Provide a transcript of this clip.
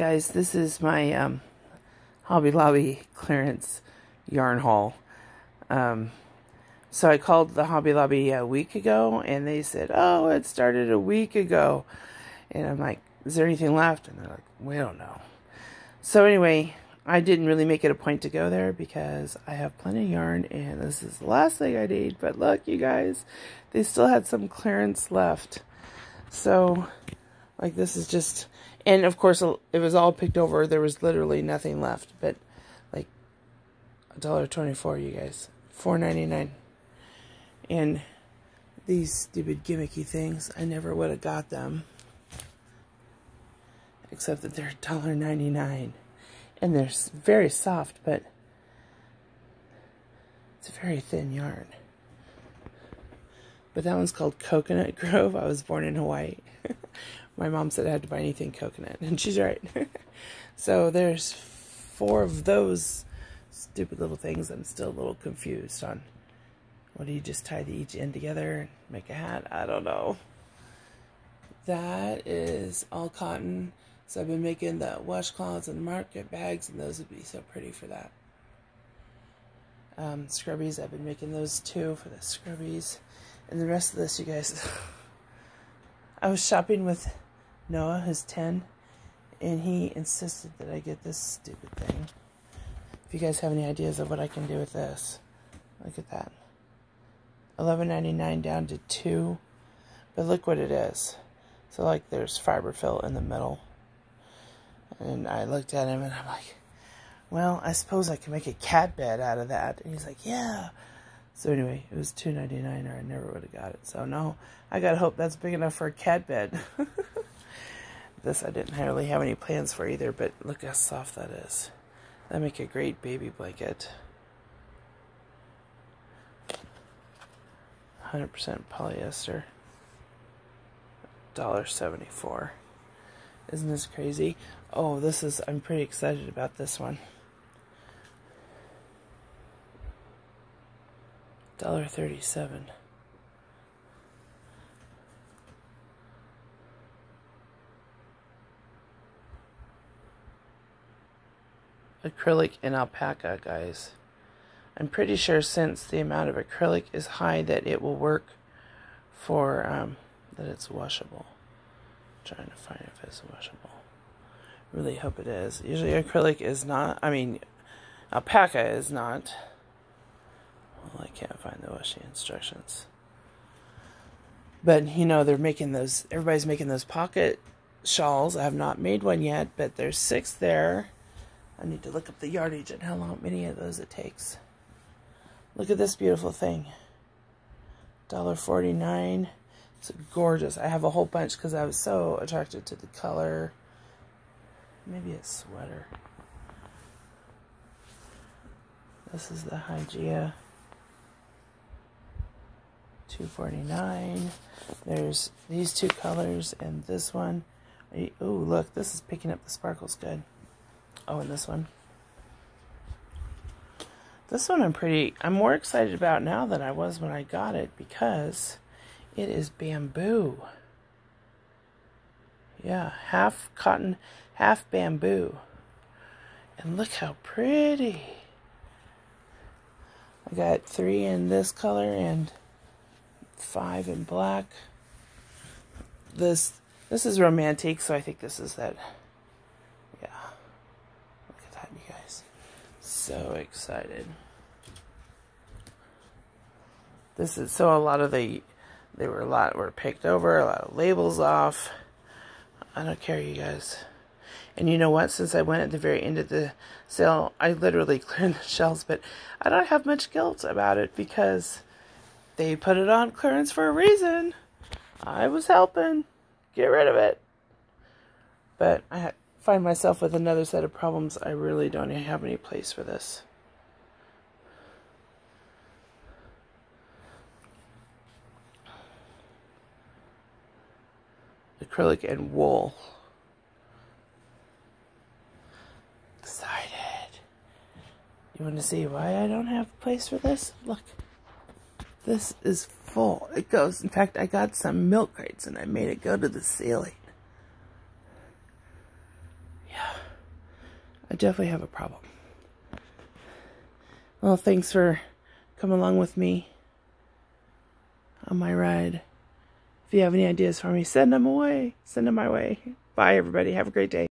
guys, this is my um, Hobby Lobby clearance yarn haul. Um, so I called the Hobby Lobby a week ago, and they said, oh, it started a week ago. And I'm like, is there anything left? And they're like, we don't know. So anyway, I didn't really make it a point to go there because I have plenty of yarn, and this is the last thing I need. But look, you guys, they still had some clearance left. So, like, this is just and of course, it was all picked over. There was literally nothing left, but like a dollar twenty-four, you guys, four ninety-nine. And these stupid gimmicky things, I never would have got them, except that they're dollar ninety-nine, and they're very soft, but it's a very thin yarn. But that one's called Coconut Grove. I was born in Hawaii. my mom said I had to buy anything coconut, and she's right. so there's four of those stupid little things. I'm still a little confused on what do you just tie the each end together and make a hat? I don't know. That is all cotton. So I've been making the washcloths and market bags, and those would be so pretty for that. Um, scrubbies, I've been making those too for the scrubbies. And the rest of this, you guys, I was shopping with Noah, who's 10, and he insisted that I get this stupid thing. If you guys have any ideas of what I can do with this, look at that. $11.99 down to 2 but look what it is. So, like, there's fiber fill in the middle. And I looked at him and I'm like, well, I suppose I can make a cat bed out of that. And he's like, yeah. So anyway, it was two ninety nine, or I never would have got it. So no, I gotta hope that's big enough for a cat bed. This I didn't really have any plans for either, but look how soft that is. That make a great baby blanket. 100% polyester. $1.74. Isn't this crazy? Oh, this is, I'm pretty excited about this one. $1.37. acrylic and alpaca, guys. I'm pretty sure since the amount of acrylic is high that it will work for, um, that it's washable. I'm trying to find if it's washable. Really hope it is. Usually acrylic is not, I mean, alpaca is not. Well, I can't find the washing instructions. But, you know, they're making those, everybody's making those pocket shawls. I have not made one yet, but there's six there I need to look up the yardage and how long many of those it takes. Look at this beautiful thing. $1.49. It's gorgeous. I have a whole bunch because I was so attracted to the color. Maybe a sweater. This is the Hygeia. 249 There's these two colors and this one. Oh, look, this is picking up the sparkles good. Oh, and this one. This one I'm pretty, I'm more excited about now than I was when I got it because it is bamboo. Yeah, half cotton, half bamboo. And look how pretty. I got three in this color and five in black. This this is romantic, so I think this is that so excited. This is so a lot of the they were a lot were picked over, a lot of labels off. I don't care, you guys. And you know what? Since I went at the very end of the sale, I literally cleared the shelves, but I don't have much guilt about it because they put it on clearance for a reason. I was helping get rid of it. But I find myself with another set of problems, I really don't have any place for this. Acrylic and wool. Excited. You want to see why I don't have a place for this? Look. This is full. It goes. In fact, I got some milk crates and I made it go to the ceiling. I definitely have a problem. Well, thanks for coming along with me on my ride. If you have any ideas for me, send them away. Send them my way. Bye, everybody. Have a great day.